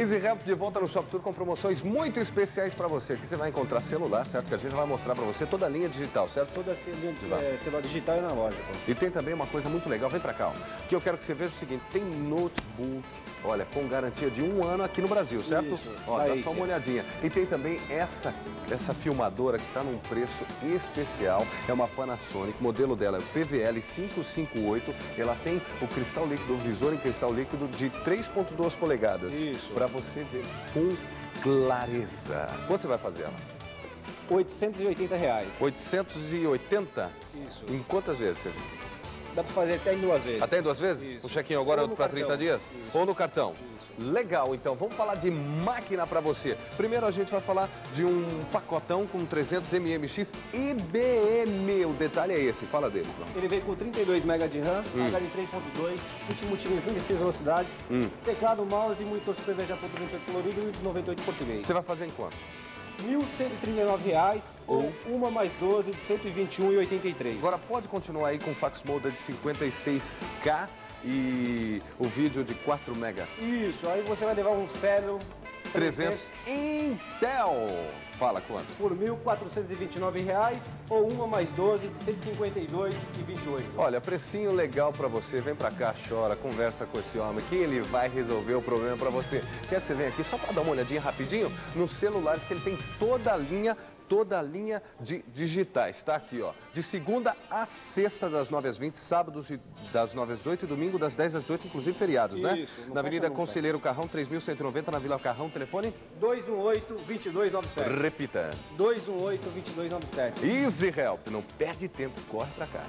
Easy Help de volta no Shop Tour com promoções muito especiais para você. Aqui você vai encontrar celular, certo? Que a gente vai mostrar para você toda a linha digital, certo? Toda celular, é, celular digital e analógico. E tem também uma coisa muito legal, vem para cá, ó, que eu quero que você veja o seguinte, tem notebook, olha, com garantia de um ano aqui no Brasil, certo? Isso, Ó, dá só uma olhadinha. E tem também essa, essa filmadora que está num preço especial, é uma Panasonic, o modelo dela é o PVL 558, ela tem o cristal líquido, o visor em cristal líquido de 3.2 polegadas. Isso. Para você ver com clareza. Quanto você vai fazer ela? 880 reais. 880? Isso. Em quantas vezes? você- Dá pra fazer até em duas vezes. Até em duas vezes? Isso. O chequinho agora para cartão. 30 dias? Isso. Ou no cartão? Isso. Legal, então vamos falar de máquina para você. Primeiro a gente vai falar de um pacotão com 300 mmx IBM. O detalhe é esse, fala dele. João. Ele vem com 32 MB de RAM, Hum. HD 3.2, kit multimídia 26 velocidades, Hum. teclado, mouse, monitor Super VGA.28 colorido e 98 português. Você vai fazer em quanto? 1.139 reais ou uma mais 12 de 121,83. Agora pode continuar aí com o fax moda de 56K e o vídeo de 4 mega. Isso, aí você vai levar um Celeron 300 Intel. Fala quanto? por 1.429 reais ou uma mais 12 de 152,28. Olha, precinho legal pra você. Vem pra cá, chora, conversa com esse homem que ele vai resolver o problema pra você. Quer que você venha aqui só pra dar uma olhadinha rapidinho nos celulares que ele tem toda a linha toda a linha de digitais, tá aqui, ó. De segunda a sexta, das 9 às 20, sábados e- das 9 às 8 e domingo das 10 às 8, inclusive feriados, né? Isso, não Na Avenida. Conselheiro Carrão, 3190, na Vila Carrão, telefone? 218-2297. Repita. 218-2297. Easy Help, não perde tempo, corre pra cá.